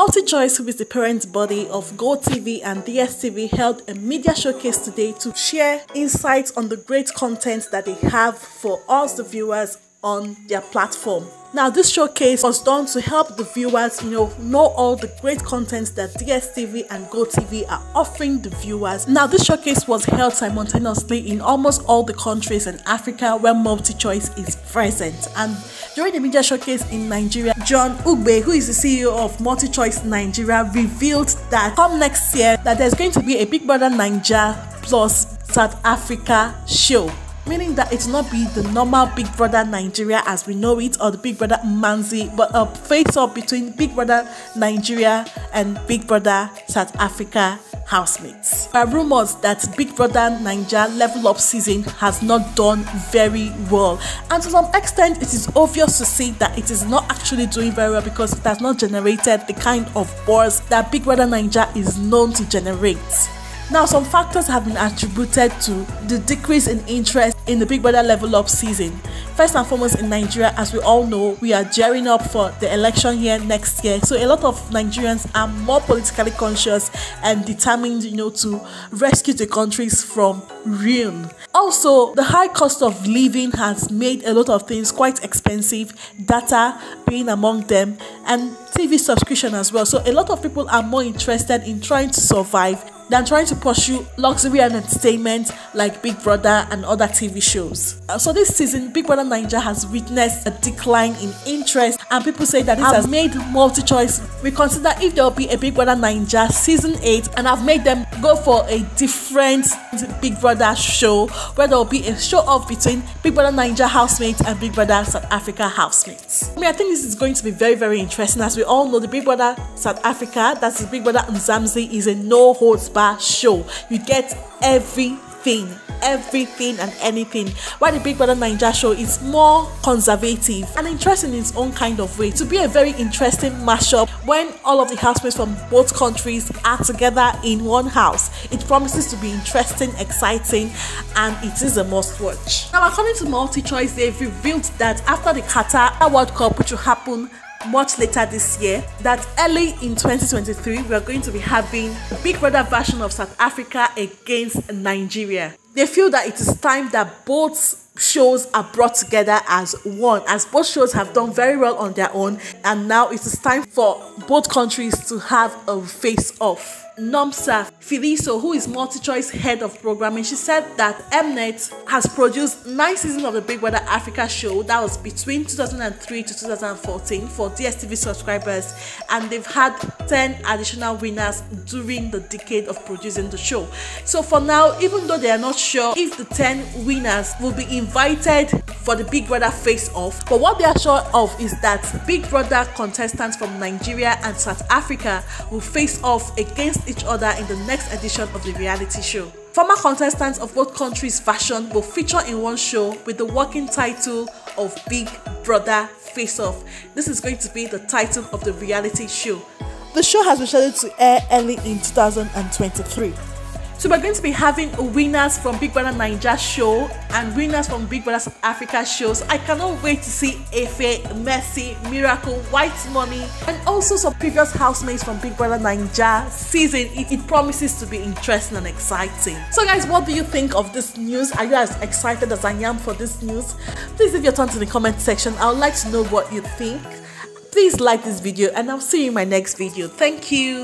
MultiChoice, who is the parent body of GoTV and DSTV, held a media showcase today to share insights on the great content that they have for us, the viewers, on their platform. Now, this showcase was done to help the viewers, you know, know all the great content that DSTV and GoTV are offering the viewers. Now, this showcase was held simultaneously in almost all the countries in Africa where MultiChoice is present. And during the media showcase in Nigeria, John Ugbe, who is the CEO of MultiChoice Nigeria, revealed that come next year that there's going to be a Big Brother Nigeria plus South Africa show meaning that it will not be the normal Big Brother Nigeria as we know it or the Big Brother Mzansi, but a face off between Big Brother Nigeria and Big Brother South Africa housemates. There are rumors that Big Brother Nigeria level up season has not done very well, and to some extent, it is obvious to see that it is not actually doing very well because it has not generated the kind of buzz that Big Brother Nigeria is known to generate. Now, some factors have been attributed to the decrease in interest in the Big Brother level up season. First and foremost, in Nigeria, as we all know, we are gearing up for the election year next year. So, a lot of Nigerians are more politically conscious and determined, you know, to rescue the countries from ruin. Also, the high cost of living has made a lot of things quite expensive, data being among them, and TV subscription as well. So, a lot of people are more interested in trying to survive than trying to pursue luxury and entertainment like Big Brother and other TV shows. Uh, so this season, Big Brother Nigeria has witnessed a decline in interest, and people say that this has made multi-choice reconsider if there will be a Big Brother Nigeria season 8 and I've made them go for a different Big Brother show where there will be a show off between Big Brother Nigeria housemates and Big Brother South Africa housemates. I mean, I think this is going to be very, very interesting. As we all know, the Big Brother South Africa, that's the Big Brother Mzansi, is a no holds bar show. You get everything everything and anything. While the Big Brother Nigeria show is more conservative and interesting in its own kind of way. To be a very interesting mashup when all of the housemates from both countries are together in one house. It promises to be interesting, exciting, and it is a must watch. Now, according to MultiChoice, they've revealed that after the Qatar World Cup, which will happen much later this year that early in 2023 we are going to be having big brother version of south africa against nigeria. They feel that it is time that both shows are brought together as one as both shows have done very well on their own and now it is time for both countries to have a face off Nomsa Philiso, who is MultiChoice head of programming, she said that Mnet has produced nine seasons of the Big Brother Africa show that was between 2003 to 2014 for DSTV subscribers, and they've had 10 additional winners during the decade of producing the show. So for now, even though they are not sure if the 10 winners will be invited for the Big Brother face off, but what they are sure of is that Big Brother contestants from Nigeria and South Africa will face off against each other in the next edition of the reality show. Former contestants of both countries' fashion will feature in one show with the working title of Big Brother Face Off. This is going to be the title of the reality show. The show has been scheduled to air early in 2023. So we're going to be having winners from Big Brother Nigeria show and winners from Big Brother South Africa shows. I cannot wait to see Efe, Mercy, Miracle, White Money, and also some previous housemates from Big Brother Nigeria season. It, it promises to be interesting and exciting. So guys, what do you think of this news? Are you as excited as I am for this news? Please leave your thoughts in the comment section. I would like to know what you think. Please like this video and I'll see you in my next video. Thank you.